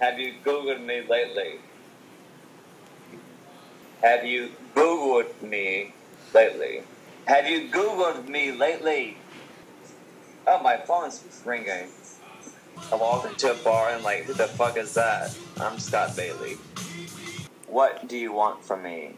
Have you Googled me lately? Have you Googled me lately? Have you Googled me lately? Oh, my phone's ringing. I walk into a bar and like, who the fuck is that? I'm Scott Bailey. What do you want from me?